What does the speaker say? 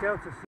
Delta